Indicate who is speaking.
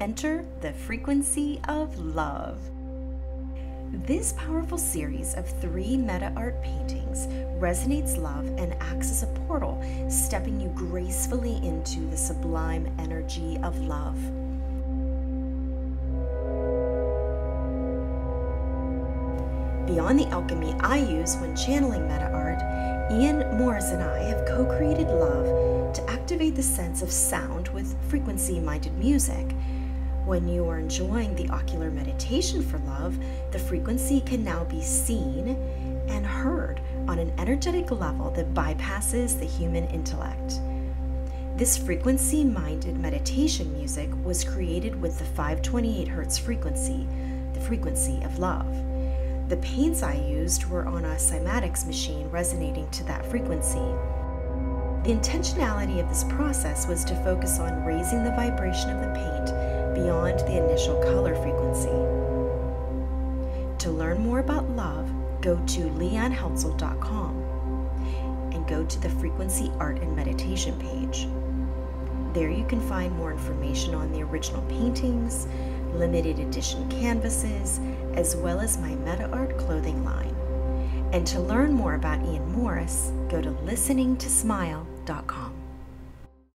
Speaker 1: enter the frequency of love. This powerful series of three meta art paintings resonates love and acts as a portal, stepping you gracefully into the sublime energy of love. Beyond the alchemy I use when channeling meta art, Ian Morris and I have co created love to activate the sense of sound with frequency minded music. When you are enjoying the ocular meditation for love, the frequency can now be seen and heard on an energetic level that bypasses the human intellect. This frequency minded meditation music was created with the 528 Hz frequency, the frequency of love. The paints I used were on a cymatics machine resonating to that frequency. The intentionality of this process was to focus on raising the vibration of the paint beyond the initial color frequency. To learn more about love, go to leeannheltzel.com and go to the Frequency Art and Meditation page. There you can find more information on the original paintings, limited edition canvases, as well as my Meta Art clothing line. And to learn more about Ian Morris, go to listeningtosmile.com.